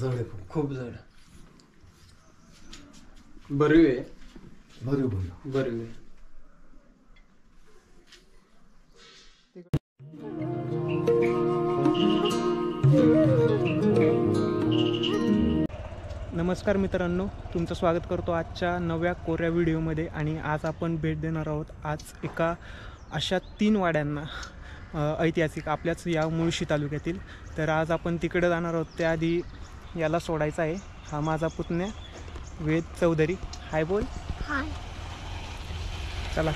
जड आहे खूप खूप जड बरवी आहे. भरीव भरीव बरवी आहे. नमस्कार मित्रांनो तुमचं स्वागत करतो आजच्या नव्या कोऱ्या व्हिडिओमध्ये आणि आज आपण भेट देणार आहोत आज एका अशा तीन वाड्यांना ऐतिहासिक आपल्याच या मुळशी तालुक्यातील. तर आज आपण तिकडे जाणार आहोत त्याआधी याला सोडायचा आहे. हा माझा पुतण्या. वेद चौधरी. हाय बोल. हाय. चला.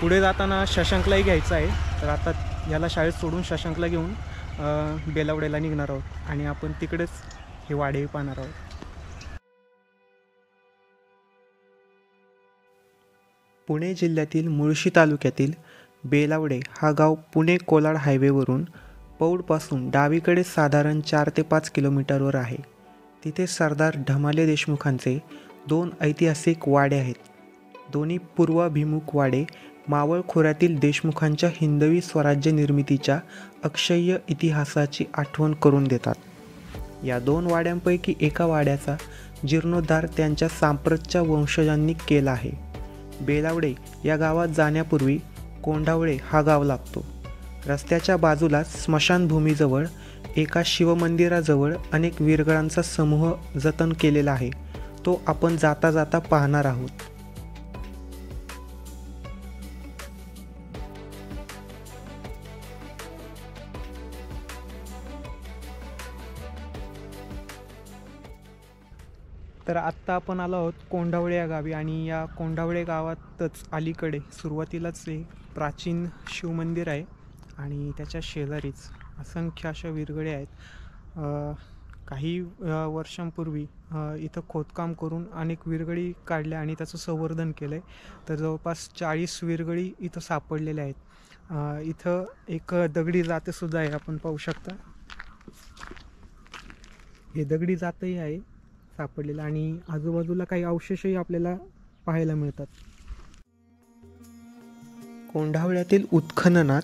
पुढे जाताना शशांकलाही घ्यायचं आहे. तर आता याला शाळेत सोडून शशांकला घेऊन अ, बेलावड्याला निघणार आहोत. आणि आपण तिकडेच हे वाडे पाहणार आहोत. पुणे जिल्ह्यातील मुळशी तालुक्यातील बेलावडे हा गाव पुणे कोलाड हायवेवरून पौडपासून डावीकडे साधारण चार ते पाच किलोमीटरवर आहे. तिथे सरदार ढमाले देशमुखांचे दोन ऐतिहासिक वाडे आहेत. दोन्ही पूर्वाभिमुख वाडे मावळ खोऱ्यातील देशमुखांच्या हिंदवी स्वराज्य निर्मितीच्या अक्षय्य इतिहासाची आठवण करून देतात. या दोन वाड्यांपैकी एका वाड्याचा जीर्णोद्धार त्यांच्या सांप्रतच्या वंशजांनी केला आहे. बेलावडे या गावात जाण्यापूर्वी कोंढावळे हा गाव लागतो. रस्त्याच्या बाजूलाच स्मशानभूमीजवळ एका शिवमंदिराजवळ अनेक वीरगळांचा समूह जतन केलेला आहे. तो आपण जाता जाता पाहणार आहोत. तर आत्ता आपण आलो आहोत कोंढावळे या गावी आणि या कोंढावळे गावातच अलीकडे सुरुवातीलाच एक प्राचीन शिवमंदिर आहे आणि त्याच्या शेजारीच. असंख्य अशा विरगळे आहेत. काही वर्षांपूर्वी इथं खोदकाम करून अनेक विरगळी काढल्या आणि त्याचं संवर्धन केलं आहे तर जवळपास चाळीस विरगळी इथं सापडलेल्या आहेत. इथं एक दगडी जातेसुद्धा आहे आपण पाहू शकता. हे दगडी जातही आहे सापडलेलं. आणि आजूबाजूला काही अवशेषही आपल्याला पाहायला मिळतात. कोंढावळ्यातील उत्खननात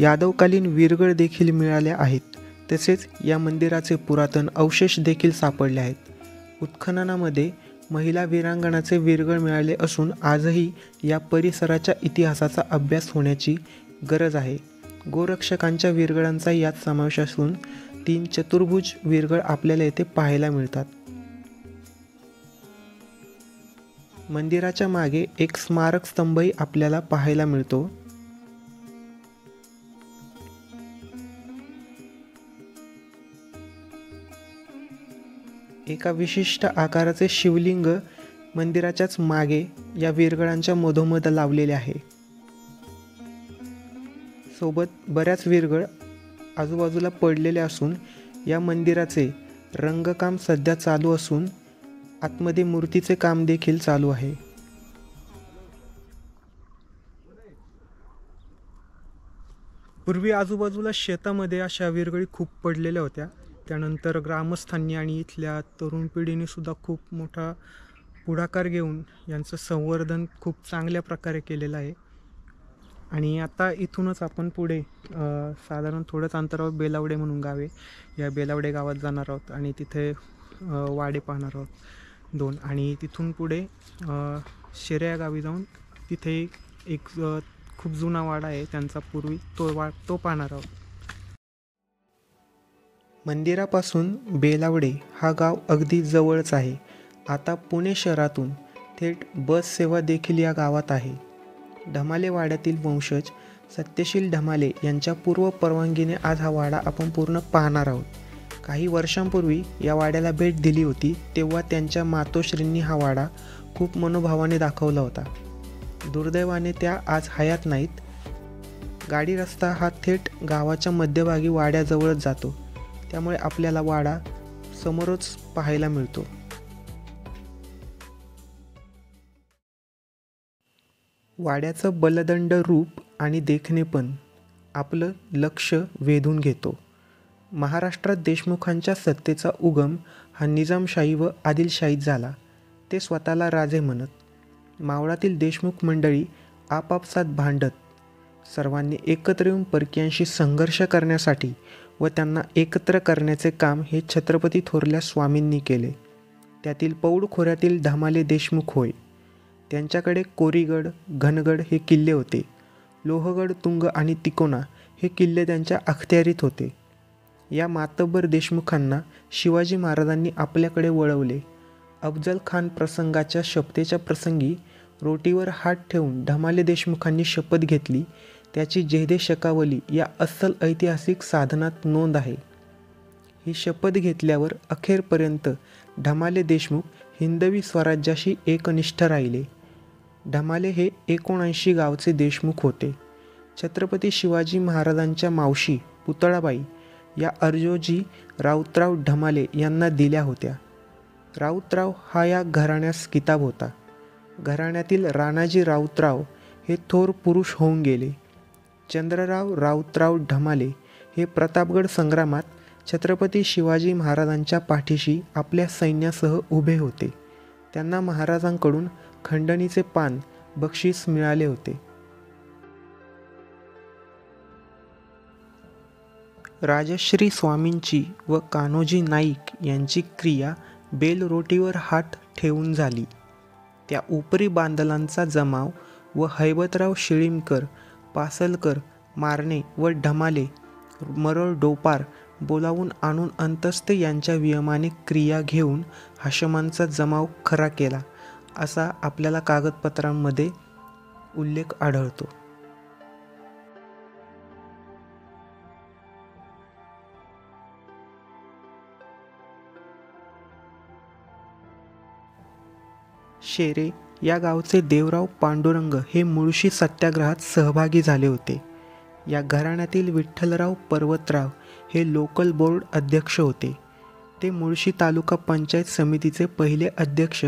यादवकालीन वीरगळ देखील मिळाले आहेत. तसेच या मंदिराचे पुरातन अवशेष देखील सापडले आहेत. उत्खननामध्ये महिला वीरांगणाचे वीरगळ मिळाले असून आजही या परिसराच्या इतिहासाचा अभ्यास होण्याची गरज आहे. गोरक्षकांच्या वीरगळांचा यात समावेश असून तीन चतुर्भुज वीरगळ आपल्याला येथे पाहायला मिळतात. मंदिराच्या मागे एक स्मारक स्तंभही आपल्याला पाहायला मिळतो. एका विशिष्ट आकाराचे शिवलिंग मंदिराच्याच मागे या विरगळांच्या मधोमध लावलेले आहे. सोबत बऱ्याच विरगळ आजूबाजूला पडलेले असून या मंदिराचे रंगकाम सध्या चालू असून आतमध्ये मूर्तीचे काम देखील चालू आहे. पूर्वी आजूबाजूला शेतामध्ये अशा विरगळी खूप पडलेल्या होत्या. त्यानंतर ग्रामस्थांनी आणि इथल्या तरुण पिढीने सुद्धा खूप मोठा पुढाकार घेऊन यांचं संवर्धन खूप चांगल्या प्रकारे केलेलं आहे. आणि आता इथूनच आपण पुढे साधारण थोडंच अंतरावर बेलावडे म्हणून गावे या बेलावडे गावात जाणार आहोत आणि तिथे वाडे पाहणार आहोत. दोन. आणि तिथून पुढे अ, शिर्या या गावी जाऊन तिथे एक खूप जुना वाडा आहे. त्यांचा पूर्वी तो वा तो पाहणार आहोत. मंदिरापासून बेलावडे हा गाव अगदी जवळच आहे. आता पुणे शहरातून थेट बस सेवा देखील या गावात आहे. ढमाले वाड्यातील वंशज सत्यशील ढमाले यांच्या पूर्व परवानगीने आज हा वाडा आपण पूर्ण पाहणार आहोत. काही वर्षांपूर्वी या वाड्याला भेट दिली होती तेव्हा त्यांच्या मातोश्रींनी हा वाडा खूप मनोभावाने दाखवला होता. दुर्दैवाने त्या आज हयात नाहीत. गाडी रस्ता हा थेट गावाच्या मध्यभागी वाड्याजवळच जातो. त्यामुळे आपल्याला वाडा समोरच पाहायला मिळतो. वाड्याचं बलदंड रूप आणि देखणेपण आपलं लक्ष वेधून घेतो. महाराष्ट्रात देशमुखांच्या सत्तेचा उगम हा निजामशाही व आदिलशाहीत झाला. ते स्वतःला राजे म्हणत मावळातील देशमुख मंडळी आपापसात भांडत. सर्वांनी एकत्र येऊन परकीयांशी संघर्ष करण्यासाठी व त्यांना एकत्र करण्याचे काम हे छत्रपती थोरल्या स्वामींनी केले. त्यातील पौड खोऱ्यातील धामाले देशमुख होय. त्यांच्याकडे कोरीगड घनगड हे किल्ले होते. लोहगड तुंग आणि तिकोना हे किल्ले त्यांच्या अखत्यारीत होते. या मातब्बर देशमुखांना शिवाजी महाराजांनी आपल्याकडे वळवले. अफजल खान प्रसंगाच्या शपथेच्या प्रसंगी रोटीवर हात ठेवून ढमाले देशमुखांनी शपथ घेतली. त्याची जेहदे शकावली या अस्सल ऐतिहासिक साधनात नोंद आहे. ही शपथ घेतल्यावर अखेरपर्यंत ढमाले देशमुख हिंदवी स्वराज्याशी एकनिष्ठ राहिले. ढमाले हे एकोणऐंशी गावचे देशमुख होते. छत्रपती शिवाजी महाराजांच्या मावशी पुतळाबाई या अर्जोजी राऊतराव ढमाले यांना दिल्या होत्या. राऊतराव हा या घराण्यास किताब होता. घराण्यातील राणाजी राऊतराव हे थोर पुरुष होऊन गेले. चंद्रराव राऊतराव ढमाले हे प्रतापगड संग्रामात छत्रपती शिवाजी महाराजांच्या पाठीशी आपल्या सैन्यासह उभे होते. त्यांना महाराजांकडून खंडणीचे पान बक्षीस मिळाले होते. राजश्री स्वामींची व कान्होजी नाईक यांची क्रिया बेलरोटीवर हात ठेवून झाली. त्या उपरी बांदलांचा जमाव व हैबतराव शिळीमकर पासलकर मारणे व ढमाले मरळ डोपार बोलावून आणून अंतस्ते यांच्या वियमाने क्रिया घेऊन हाशमांचा जमाव खरा केला असा आपल्याला कागदपत्रांमध्ये उल्लेख आढळतो. शेरे या गावचे देवराव पांडुरंग हे मुळशी सत्याग्रहात सहभागी झाले होते. या घराण्यातील विठ्ठलराव पर्वतराव हे लोकल बोर्ड अध्यक्ष होते. ते मुळशी तालुका पंचायत समितीचे पहिले अध्यक्ष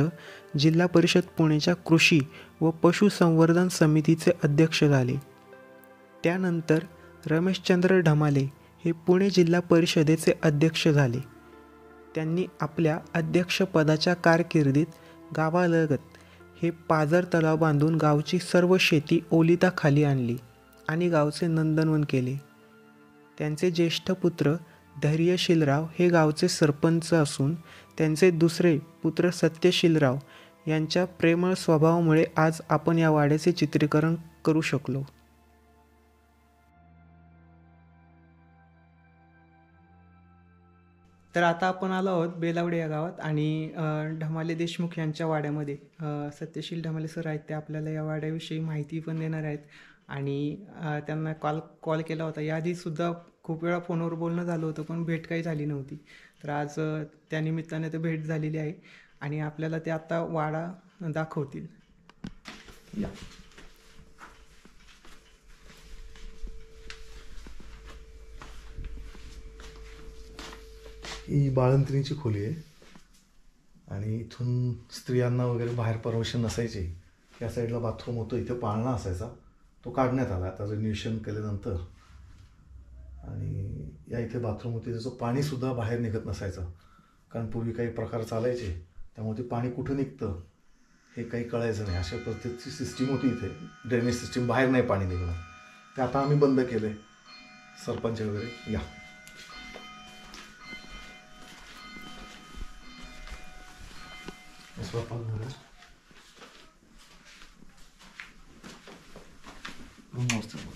जिल्हा परिषद पुणेच्या कृषी व पशुसंवर्धन समितीचे अध्यक्ष झाले. त्यानंतर रमेशचंद्र ढमाले हे पुणे जिल्हा परिषदेचे अध्यक्ष झाले. त्यांनी आपल्या अध्यक्षपदाच्या कारकिर्दीत गावालगत हे पाझर तलाव बांधून गावची सर्व शेती ओलिताखाली आणली आणि गावचे नंदनवन केले. त्यांचे ज्येष्ठ पुत्र धैर्यशीलराव हे गावचे सरपंच असून त्यांचे दुसरे पुत्र सत्यशीलराव यांच्या प्रेमळ स्वभावामुळे आज आपण या वाड्याचे चित्रीकरण करू शकलो. तर आता आपण आलो आहोत बेलावडे या गावात आणि ढमाले देशमुख यांच्या वाड्यामध्ये. सत्यशील ढमाले सर आहेत ते आपल्याला या वाड्याविषयी माहिती पण देणार आहेत. आणि त्यांना कॉल कॉल केला होता. याआधी सुद्धा खूप वेळा फोनवर बोलणं झालं होतं पण भेट काही झाली नव्हती. तर आज त्यानिमित्ताने त्या निमित्ताने ते भेट झालेली आहे. आणि आपल्याला ते आता वाडा दाखवतील. या. ही बाळंतिणीची खोली आहे. आणि इथून स्त्रियांना वगैरे बाहेर परमिशन नसायची. या साईडला बाथरूम होतं इथे पाळणा असायचा. तो काढण्यात आला. आता रिन्युएशन केल्यानंतर. आणि या इथे बाथरूम होते. त्याचं पाणीसुद्धा बाहेर निघत नसायचं. कारण पूर्वी काही प्रकार चालायचे. त्यामुळे ते पाणी कुठं निघतं हे काही कळायचं नाही. अशा पद्धतीची सिस्टीम होती इथे. ड्रेनेज सिस्टीम बाहेर नाही पाणी निघणं ते आता आम्ही बंद केलं आहे सरपंच वगैरे या. स्वयंपाकघर आहे. रूम मस्त आहे.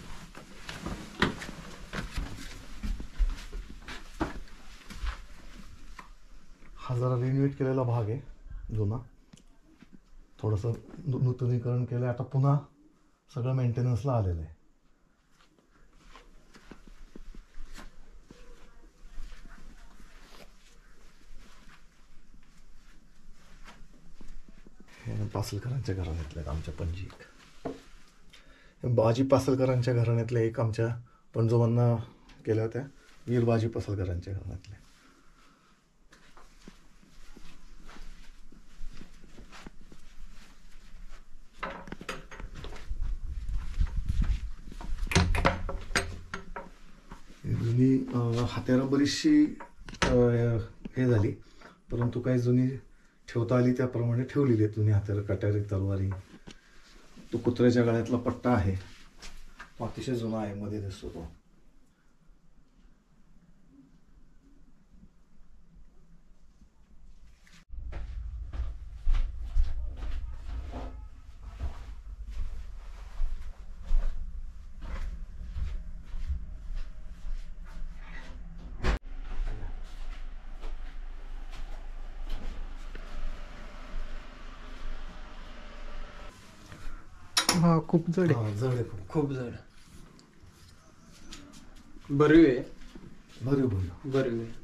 हा जरा रिन्युएट केलेला भाग आहे जुना थोडंसं नू- नूतनीकरण केलं आहे आता पुन्हा सगळं मेंटेनन्सला आलेलं आहे हे पासलकरांच्या घराण्यातल्या आहेत आमच्या पणजीक बाजी पासलकरांच्या घराण्यातल्या एक आमच्या पणजोबांना केल्या होत्या. वीर बाजी पासलकरांच्या घराण्यातल्या. जुनी अं, बरीचशी हे झाली. परंतु काही जुनी ठेवता आली त्याप्रमाणे ठेवलेली आहे तुम्ही हाताला कट्यारी तलवारी. तो कुत्र्याच्या गळ्यातला पट्टा आहे. तो अतिशय जुना आहे मध्ये दिसतो तो. खूप जड आहे हा, जड आहे खूप खूप जड बरीव आहे भरीव भरीव बरीव आहे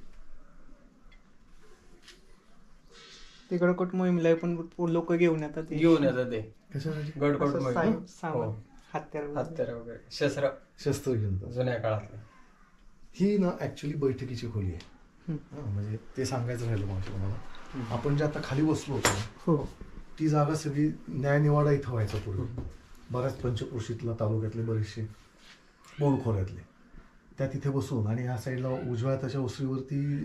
तिकडे कुठ मोहिमला पण लोक घेऊन येतात ते. घेऊन येतात ते कशासाठी गडकोट असं सामान. हत्यार वगैरे. हत्यार वगैरे शस्त्र शस्त्र घेऊन जातात. जुन्या काळातले ही ना ऍक्च्युली बैठकीची खोली आहे हम्म. हा, म्हणजे ते सांगायचं राहिलं मला तुम्हाला आपण जे आता खाली बसलो होतो ना, हो ती जागा सगळी न्यायनिवाडा इथं व्हायचा पूर्वी बऱ्याच पंचक्रोशीतला तालुक्यातले बरेचसे बोरखोऱ्यातले. त्या तिथे बसून आणि ह्या साईडला उजव्या त्याच्या ओसरीवरती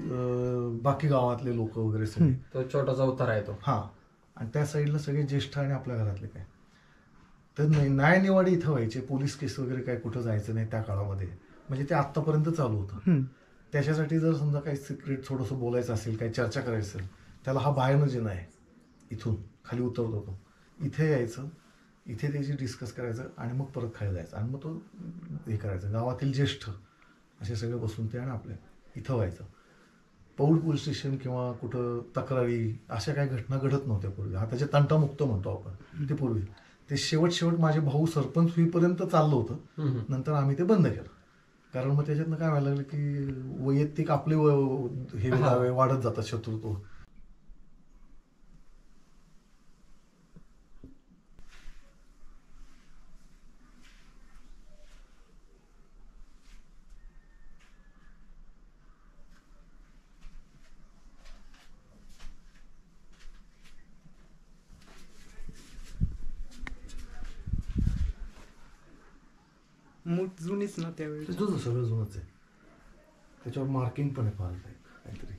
बाकी गावातले लोक वगैरे सगळे. तो छोटासा उतारा आहे तो. हा. आणि त्या साईडला सगळे ज्येष्ठ आणि आपल्या घरातले काय. तर नाही- न्यायनिवाडी इथं व्हायचे. पोलीस केस वगैरे काय कुठं जायचं नाही त्या काळामध्ये. म्हणजे ते आत्तापर्यंत चालू होतं. त्याच्यासाठी जर समजा काही सिक्रेट थोडंसं बोलायचं असेल काही चर्चा करायची असेल त्याला हा बाहेरनं जे नाही इथून खाली उतरत होतो इथे यायचं. इथे त्याची डिस्कस करायचं आणि मग परत खाली जायचं. आणि मग तो हे करायचं. गावातील ज्येष्ठ असे सगळे बसून ते आणि आपल्या इथं व्हायचं. पौड पोलीस स्टेशन किंवा कुठं तक्रारी अशा काही घटना घडत नव्हत्या पूर्वी. हा त्याचे तंटामुक्त म्हणतो आपण. ते पूर्वी. ते शेवट शेवट माझे भाऊ सरपंच होईपर्यंत चाललं होतं. नंतर आम्ही ते बंद केलं. कारण मग त्याच्यातनं काय व्हायला लागलं की वैयक्तिक आपले हे वाढत जातात शत्रुत्व मूठ जुनीच ना त्यावेळी. ते जुनं सगळं जुनंच आहे. त्याच्यावर मार्किंग पण आहे फार काही. काहीतरी.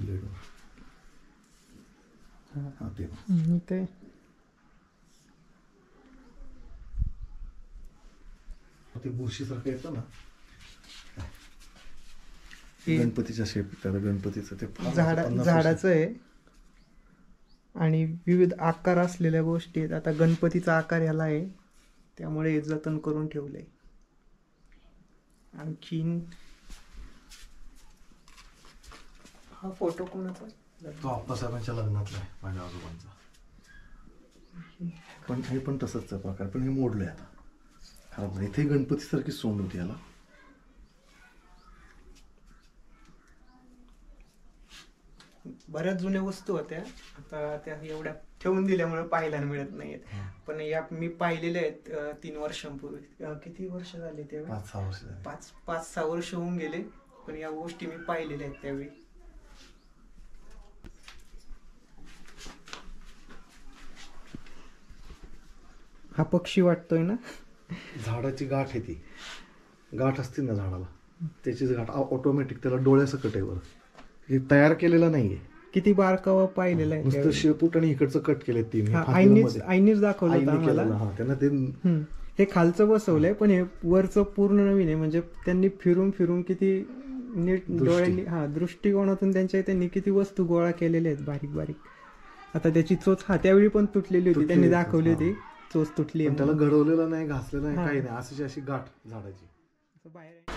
ब्लेडवर हा. ते. ते. ते बुरशीसारखं येतं ना. हे गणपतीच्या शेप त्याला गणपतीचं ते फार झाडा पन्नास झाडाचं आहे. आणि विविध आकार असलेल्या गोष्टी आहेत. आता गणपतीचा आकार ह्याला आहे. त्यामुळे हे जतन करून ठेवलंय. आणखीन हा फोटो कोणाचा? तो आप्पासाहेबांच्या लग्नातला आहे माझ्या आजोबांचा. पण हे पण तसंच आहे प्रकार पण हे मोडलंय आता. खराब नाही इथे गणपती सारखी सोंड होती याला. बऱ्याच जुन्या वस्तू होत्या. आता त्या एवढ्या ठेवून दिल्यामुळे पाहायला मिळत नाहीयेत. पण या मी पाहिलेल्या आहेत तीन वर्षांपूर्वी. किती वर्ष झाली तेव्हा पाच सहा वर्ष झाली. पाच पाच सहा वर्ष होऊन गेले पण या गोष्टी मी पाहिलेल्या आहेत त्यावेळी. हा पक्षी वाटतोय ना? झाडाची गाठ आहे ती. गाठ असते ना झाडाला. त्याचीच गाठ. ऑटोमॅटिक त्याला डोळ्यासकट आहे वर हे तयार केलेलं नाहीये. किती बारकावा पाहिलेला आहे. शेपूट आणि इकडचं कट केले तीन. आईनीच दाखवलं होतं आम्हाला हा त्यांना ते. हे खालचं बसवलंय पण हे वरचं पूर्ण नवीन आहे म्हणजे त्यांनी फिरून फिरून किती नीट. डोळ्यांनी हा दृष्टिकोनातून त्यांच्या त्यांनी किती वस्तू गोळा केलेल्या आहेत बारीक बारीक आता त्याची चोच हा त्यावेळी पण तुटलेली होती त्यांनी दाखवली. होती चोच तुटली त्याला. घडवलेलं नाही घासलेलं नाही. काही नाही अशी अशी गाठ झाडाची बाहेर-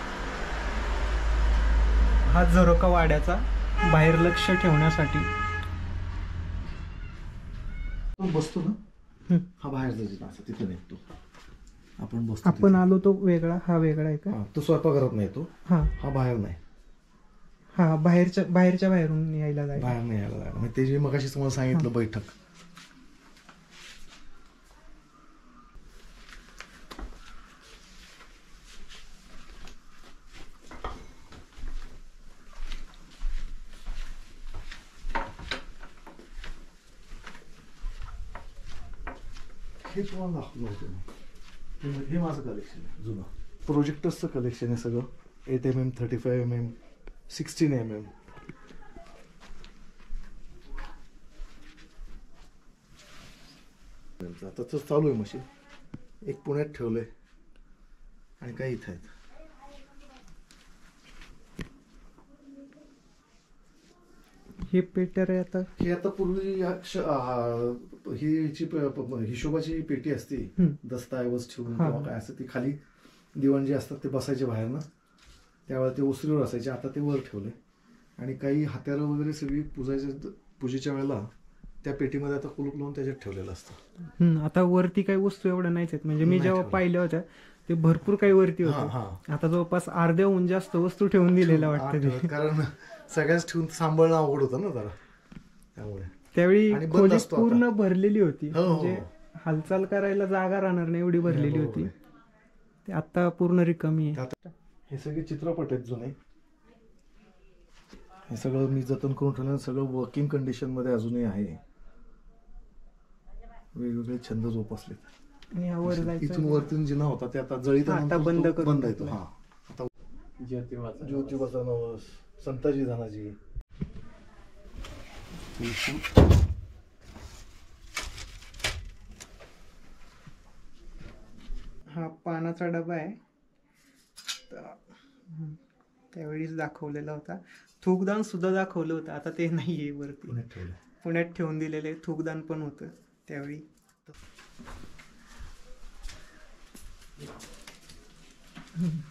हा झरोका वाड्याचा बाहेर लक्ष ठेवण्यासाठी. तो बसतो ना. हा. बाहेर जायचा असं तिथे निघतो. आपण बसतो आपण. आलो तो वेगळा हा वेगळा आहे का? तो स्वयंपाकघरात नाही तो हा. हा बाहेर नाही. हा बाहेरच्या बाहेरच्या बाहेरून यायला जायला बाहेर नाही यायला म्हणजे ते जे मगाशी तुम्हाला सांगितलं बैठक. हे- माझं कलेक्शन आहे जुनं. प्रोजेक्टर्सचं कलेक्शन आहे सगळं. Eight m m thirty five m m sixteen m m. आता तर चालू आहे मशीन. एक पुण्यात ठेवलंय. आणि काही इथं आहेत. हे पेटर आहे आता. ही आता पूर्वी या क्ष- आ, ही जी प- प- हिशोबाची पेटी असते. दस्तऐवज ठेवून हा. किंवा काय असं ती खाली दिवाण जे असतात ते बसायचे बाहेर ना. त्यावेळेला ते ओसरीवर असायचे आता ते वर ठेवले. आणि काही हात्यारं वगैरे सगळी पूजायच्या पूजेच्या वेळेला त्या पेटीमध्ये आता कुलूप लावून त्याच्यात ठेवलेलं असतं. हम्म, आता वरती काही वस्तू एवढ्या नाहीच आहेत. म्हणजे मी जेव्हा पाहिल्या होत्या ते भरपूर काही वरती हा होतं. हा. आता जवळपास अर्ध्याहून जास्त वस्तू ठेवून दिलेल्या वाटतं ते. कारण सगळ्याच ठेवून सांभाळणं अवघड होतं ना जरा. त्यामुळे. त्यावेळी खोली. पूर्ण भरलेली होती. हो, हो, म्हणजे हालचाल करायला जागा राहणार नाही एवढी भरलेली बरोबर होती ते आता पूर्ण रिकामी आहे. हे सगळे चित्रपट आहेत जुने. हे सगळं मी जतन करून ठेवलं. सगळं वर्किंग कंडिशनमध्ये अजूनही आहे. वेगवेगळे छंद जोपासले आणि हा वर जायचं इथून वरतून जिना होता ते आता जळीत हा, आता बंद करून बंद येतो. हा. आता ज्योतिबाचा ज्योतिबाचा नवस. संताजी धनाजी. हा पानाचा डबा आहे. त्यावेळीच दाखवलेला होता. थूकदान सुद्धा दाखवलं होतं. आता ते नाहीये वरती. पुण्यात ठेवलं पुण्यात ठेवून दिलेले. थूकदान पण होतं त्यावेळी.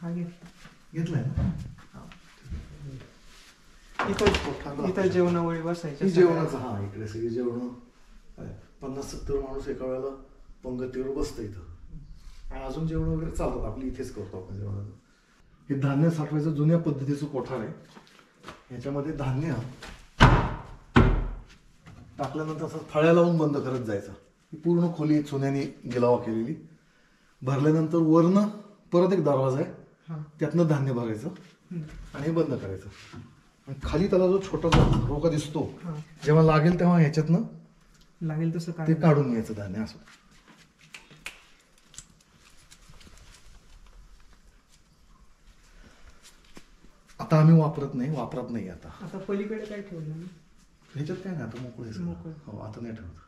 हा. घेतलंय इथं इथं जेवणावळी बसायच्या ही जेवणाचं हा इकडे सगळी जेवण. पन्नास सत्तर माणूस एका वेळेला पंगतीवर बसतं इथं. आणि अजून जेवण वगैरे चालतात आपली इथेच करतो आपण जेवणाचं. हे धान्य साठवायचं जुन्या पद्धतीचं कोठार आहे. याच्यामध्ये धान्य टाकल्यानंतर असं फळ्या लावून बंद करत जायचं. ही पूर्ण खोली चुन्याने गिलावा केलेली. भरल्यानंतर वरनं परत एक दरवाजा आहे. हा. त्यातनं धान्य भरायचं. आणि बंद करायचं. आणि खाली त्याला जो छोटा रोका दिसतो हा. जेव्हा लागेल तेव्हा ह्याच्यातनं लागेल तसं ते काय काढून घ्यायचं धान्य असं. आता आम्ही वापरत नाही वापरत नाही आता. आता पलीकडे काय ठेवलं ह्याच्यात काय नाही आता मोकळे. हो आता नाही ठेवत.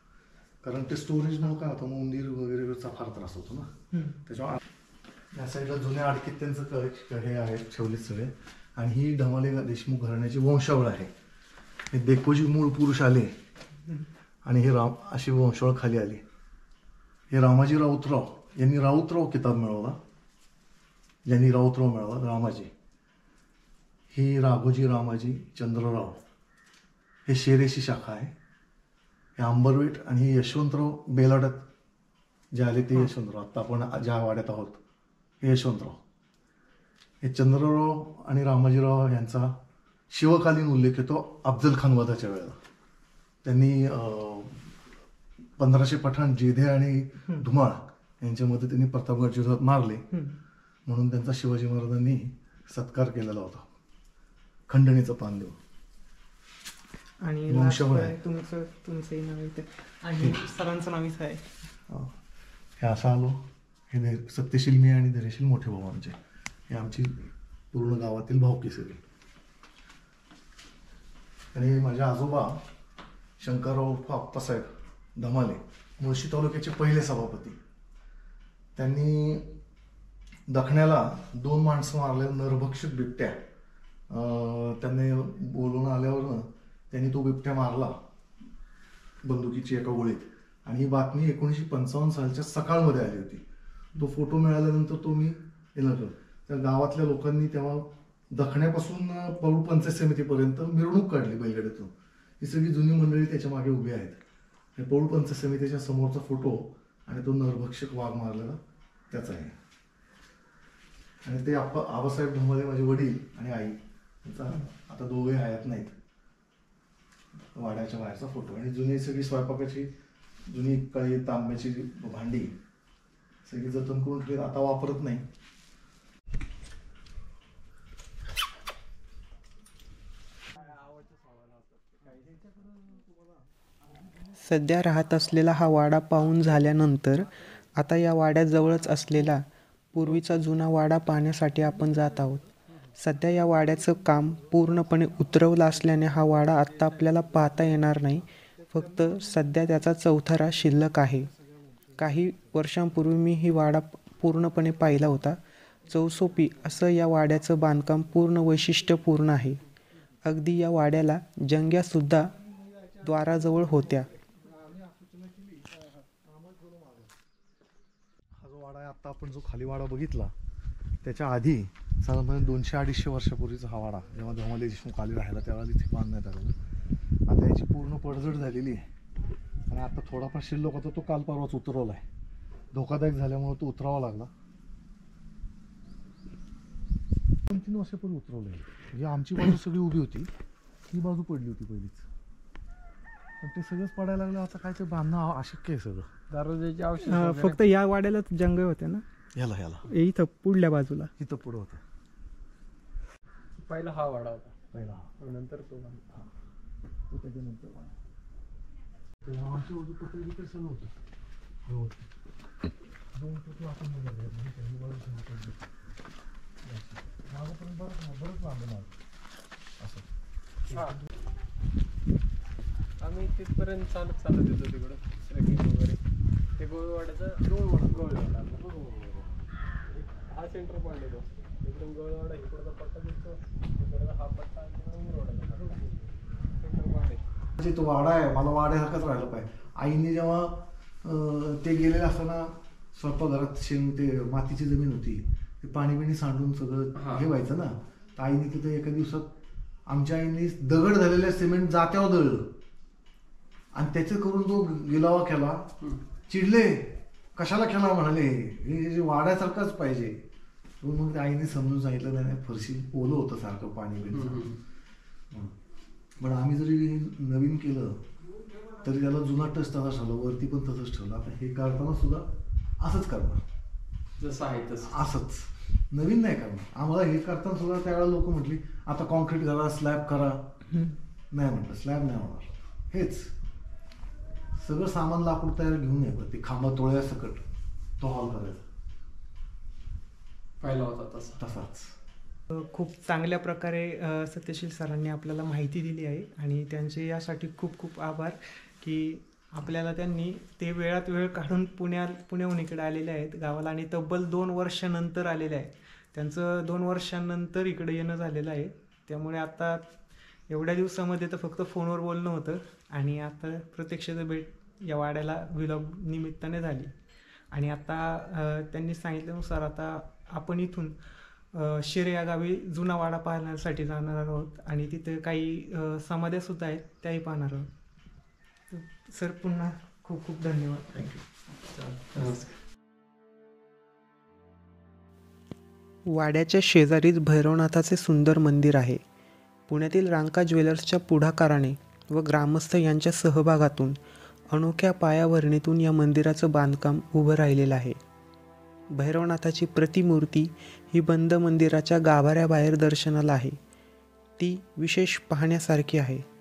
कारण ते स्टोरेजमुळे काय होतं मग उंदीर वगैरेचा फार त्रास होतो ना. हम्म. त्याच्यामुळे या साईडला जुन्या आडकीत त्यांचं क- हे आहेत ठेवलेत सगळे. आणि ही धमाले देशमुख घराण्याची वंशावळ आहे. हे देखोजी मूळ पुरुष आले आणि हे राम अशी वंशावळ खाली आली. हे रामाजी राऊतराव यांनी राऊतराव किताब मिळवला. ज्यांनी राऊतराव मिळवला रामाजी. ही राघोजी रामाजी चंद्रराव. हे शेरेची शाखा आहे. हे आंबरवेट आणि हे यशवंतराव बेलाड्यात जे आले ते यशवंतराव. आत्ता आपण ज्या वाड्यात आहोत हे यशवंतराव. हे चंद्रराव आणि रामाजीराव यांचा शिवकालीन उल्लेख येतो अफजल खान वधाच्या वेळेला. त्यांनी पंधराशे पठाण जेधे आणि धुमाळ यांच्या मदतीने प्रतापगड युद्धात मारले. म्हणून त्यांचा शिवाजी महाराजांनी सत्कार केलेला होता. खंडणीचं पान देऊन. आणि. तुमचं तुमचंही नाव सरांचं नाव इथं आहे. हे. असं आलो. हे सत्यशील मी आणि धैर्यशील मोठे भाऊ आमचे. हे आमची पूर्ण गावातील भावकी सगळी. आणि माझे आजोबा शंकरराव आप्पासाहेब धमाले मुळशी तालुक्याचे पहिले सभापती. त्यांनी दखण्याला दोन माणसं मारले नरभक्षक बिबट्या. त्यांनी बोलून आल्यावर त्यांनी तो बिबट्या मारला बंदुकीची एका गोळीत. आणि ही बातमी एकोणीसशे पंचावन्न सालच्या सकाळमध्ये आली होती. तो फोटो मिळाल्यानंतर तो मी हे त्या गावातल्या लोकांनी तेव्हा दखण्यापासून पौर पंचायत समितीपर्यंत मिरवणूक काढली बैलगाड्यातून. ही सगळी जुनी मंडळी त्याच्यामागे उभी आहेत. हे पौर पंचायत समितीच्या समोरचा फोटो आणि तो नरभक्षक वाघ मारलेला त्याचा आहे. आणि ते आप आबासाहेब ढोंबाले माझे वडील आणि आई यांचा आता दोघे हयात नाहीत. वाड्याच्या बाहेरचा फोटो. आणि जुनी सगळी स्वयंपाकाची जुनी काही तांब्याची भांडी सगळी जतन करून ठेवली. आता वापरत नाही. सध्या राहत असलेला हा वाडा पाहून झाल्यानंतर आता या वाड्याजवळच असलेला पूर्वीचा जुना वाडा पाहण्यासाठी आपण जात आहोत. सध्या या वाड्याचं काम पूर्णपणे उतरवलं असल्याने हा वाडा आत्ता आपल्याला पाहता येणार नाही. फक्त सध्या त्याचा चौथरा शिल्लक आहे. काही वर्षांपूर्वी मी ही वाडा पूर्णपणे पाहिला होता. चौसोपी असं या वाड्याचं बांधकाम पूर्ण वैशिष्ट्यपूर्ण आहे. अगदी या वाड्याला जंग्यासुद्धा द्वाराजवळ होत्या. हा जो वाडा आहे आत्ता आपण जो खाली वाडा बघितला त्याच्या आधी साधारणपणे दोनशे अडीचशे वर्षापूर्वीचा हा वाडा जेव्हा धमाले देशमुख राहिला राहायला त्यावेळेला तिथे बांधण्यात आलेला आता याची पूर्ण पडझड झालेली आहे. आणि आता थोडाफार शिल्लक होता तो काल परवाच उतरवला आहे. धोकादायक झाल्यामुळे तो उतरावा लागला. दोन तीन वर्षापूर्वी उतरवलं आहे. म्हणजे आमची बाजू सगळी उभी होती. ही बाजू पडली होती पहिलीच. पण ते सगळंच पडायला लागलं आता काय ते बांधणं अशक्य आहे सगळं. अं, वगैरे. फक्त या वाड्यालाच जंगल होते ना? ह्याला ह्याला हे इथं पुढल्या बाजूला. इथं पुढं होतं. पहिला हा वाडा होता. पहिला नंतर तो हा. तो त्याच्यानंतर बाजू सगळं होतं व्यवस्थित. दोन पत्र आपण बघायला गेलो. म्हणजे काही बाजू सगळी पडली. मागंपर्यंत बरंच लांब. असं. हा. आम्ही तिथपर्यंत चालत चालत येतो तिकडं ट्रेकिंग वगैरे. ते गोळवाड्याचा गोळवाडा. गोळवाडा. हा सेंटर पॉईंट येतो इकडून गोळवाडा इकडचा पट्टा दिसतो. इकडचा हा पट्टा सेंटर पॉईंट आहे. म्हणजे तो वाडा आहे. मला वाड्यासारखाच राहिला पाहिजे. आईने जेव्हा ते गेलेले असताना स्वयंपाकघरात शेण ते मातीची जमीन होती. ते पाणी बिणी सांडून सगळं हा. व्हायचं ना. तर आईने तिथं एका दिवसात आमच्या आईने दगड झालेलं सिमेंट जात्यावर दळलं. आणि त्याचं करून तो गिलावा केला. चिडले. कशाला केला म्हणाले? हे जे वाड्यासारखाच पाहिजे. म्हणून मग त्या आईने समजून सांगितलं नाही फरशी ओलं होतं सारखं पाणी हं. पण आम्ही जरी नवीन केलं तरी त्याला जुना टच तसाच ठेवला वरती पण तसंच ठेवलं. हे करताना सुद्धा असंच करणार. जसं आहे तसं. असंच. नवीन नाही करणार. आम्हाला हे करताना सुद्धा त्यावेळेला लोक म्हटली आता कॉन्क्रीट करा स्लॅब करा. नाही म्हटलं स्लॅब नाही होणार. हेच. सगळं सामान लाकूड तयार घेऊन यायचं ते खांबा तोळ्या सकट. तो हॉल करायचा. पहिला होता तसा. तसाच. खूप चांगल्या प्रकारे सत्यशील सरांनी आपल्याला माहिती दिली आहे. आणि त्यांचे यासाठी खूप खूप आभार की आपल्याला त्यांनी ते वेळात वेळ काढून पुण्यात पुण्याहून इकडे आलेले आहेत गावाला आणि तब्बल दोन वर्षानंतर आलेले आहेत. त्यांचं दोन वर्षांनंतर इकडे येणं झालेलं आहे. त्यामुळे आता एवढ्या दिवसामध्ये तर फक्त फोनवर बोलणं होतं आणि आता प्रत्यक्षाचं भेट या वाड्याला विलॉग निमित्ताने झाली. आणि आता त्यांनी सांगितल्यानुसार आता आपण इथून शिरे या गावी जुना वाडा पाहण्यासाठी जाणार आहोत आणि तिथे काही समाध्यासुद्धा आहेत त्याही पाहणार आहोत. सर पुन्हा खूप खूप धन्यवाद. थँक्यू नमस्कार. वाड्याच्या शेजारीच भैरवनाथाचे सुंदर मंदिर आहे. पुण्यातील रांका ज्वेलर्सच्या पुढाकाराने व ग्रामस्थ यांच्या सहभागातून अनोख्या पायाभरणीतून या मंदिराचं बांधकाम उभं राहिलेलं आहे. भैरवनाथाची प्रतिमूर्ती ही बंद मंदिराच्या गाभाऱ्याबाहेर दर्शनाला आहे. ती विशेष पाहण्यासारखी आहे.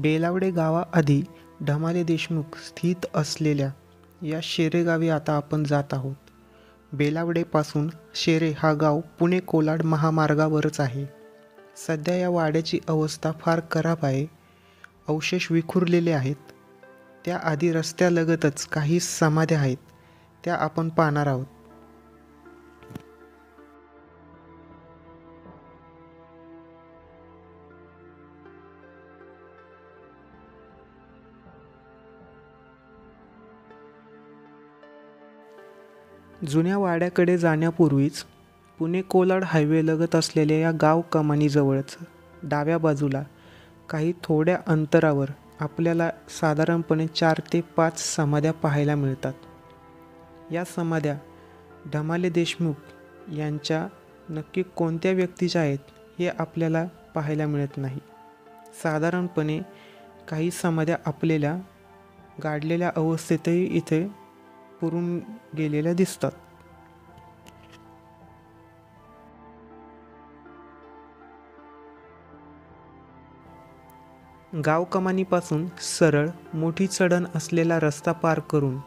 बेलावडे गावाआधी ढमाले देशमुख स्थित असलेल्या या शेरे गावी आता आपण जात आहोत. बेलावडेपासून शेरे हा गाव पुणे कोलाड महामार्गावरच आहे. सध्या या वाड्याची अवस्था फार खराब आहे. अवशेष विखुरलेले आहेत. त्याआधी रस्त्यालगतच काही समाध्या आहेत. त्या आपण पाहणार आहोत. जुन्या वाड्याकडे जाण्यापूर्वीच पुणे कोलाड हायवेलगत असलेल्या या गाव कमानीजवळच डाव्या बाजूला काही थोड्या अंतरावर आपल्याला साधारणपणे चार ते पाच समाध्या पाहायला मिळतात. या समाध्या ढमाले देशमुख यांच्या नक्की कोणत्या व्यक्तीच्या आहेत हे आपल्याला पाहायला मिळत नाही. साधारणपणे काही समाध्या आपल्याला गाडलेल्या अवस्थेतही इथे पुरून गेलेल्या दिसतात. गावकमानीपासून सरळ मोठी चढण असलेला रस्ता पार करून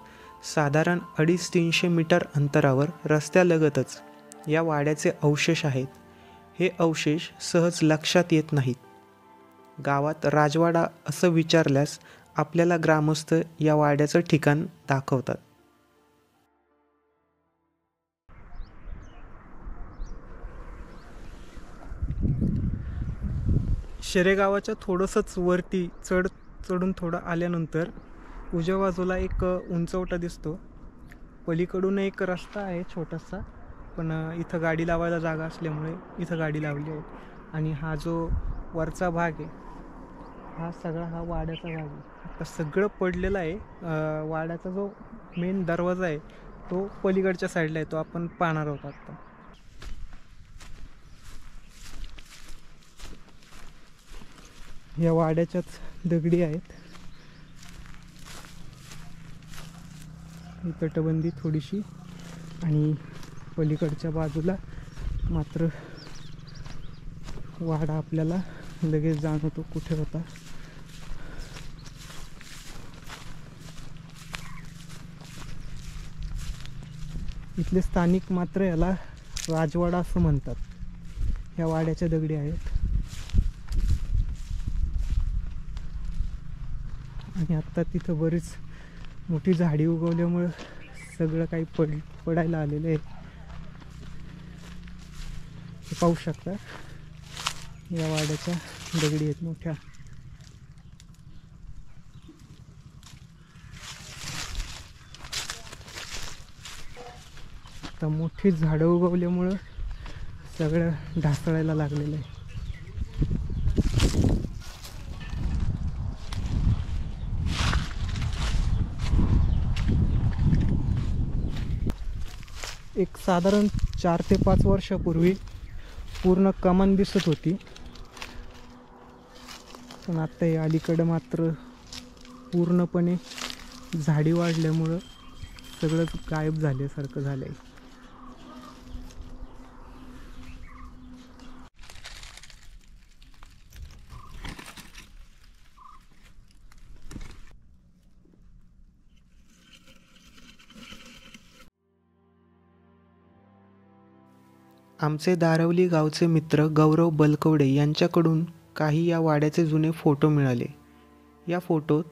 साधारण अडीच तीनशे मीटर अंतरावर रस्त्यालगतच या वाड्याचे अवशेष आहेत. हे अवशेष सहज लक्षात येत नाहीत. गावात राजवाडा असं विचारल्यास आपल्याला ग्रामस्थ या वाड्याचं ठिकाण दाखवतात. शेरेगावाच्या थोडंसंच वरती चढ चढून थोडं आल्यानंतर उजव्या बाजूला एक उंचवटा दिसतो. पलीकडून एक रस्ता आहे छोटासा पण इथं गाडी लावायला जागा असल्यामुळे इथं गाडी लावली आहे. आणि हा जो वरचा भाग आहे हा सगळा हा वाड्याचा भाग आहे. आता सगळं पडलेलं आहे वाड्याचा जो मेन दरवाजा आहे तो पलीकडच्या साईडला आहे तो आपण पाहणार आहोत आत्ता या वाड्याच्याच दगडी आहेत. ही तटबंदी थोडीशी आणि पलीकडच्या बाजूला मात्र वाडा आपल्याला लगेच जाणवतो कुठे होता. इथले स्थानिक मात्र याला राजवाडा असं म्हणतात. या वाड्याच्या दगडी आहेत. आणि आत्ता तिथं बरीच मोठी झाडी उगवल्यामुळं सगळं काही पड पडायला आलेलं आहे. हे पाहू शकता. या वाड्याच्या दगडी आहेत मोठ्या. आता मोठी झाडं उगवल्यामुळं सगळं ढासळायला लागलेलं आहे एक साधारण चार ते पाच वर्षापूर्वी पूर्ण कमान दिसत होती. पण आत्ता हे अलीकडं मात्र पूर्णपणे झाडी वाढल्यामुळं सगळंच गायब झाल्यासारखं झालं आहे आमचे दारवली गावचे मित्र गौरव बलकवडे यांच्याकडून काही या वाड्याचे जुने फोटो मिळाले. या फोटोत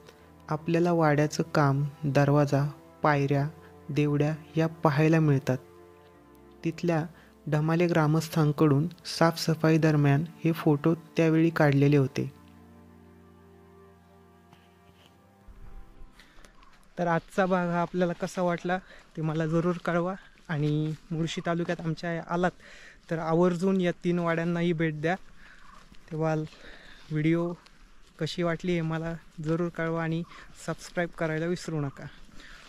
आपल्याला वाड्याचं काम दरवाजा पायऱ्या देवड्या या पाहायला मिळतात. तिथल्या ढमाले ग्रामस्थांकडून साफसफाई दरम्यान हे फोटो त्यावेळी काढलेले होते. तर आजचा भाग हा आपल्याला कसा वाटला ते मला जरूर कळवा आणि मुळशी तालुक्यात आमच्या आलात तर आवर्जून या तीन वाड्यांनाही भेट द्या. तेव्हा व्हिडिओ कशी वाटली हे मला जरूर कळवा आणि सबस्क्राईब करायला विसरू नका.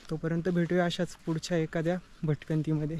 तोपर्यंत भेटूया अशाच पुढच्या एखाद्या भटकंतीमध्ये.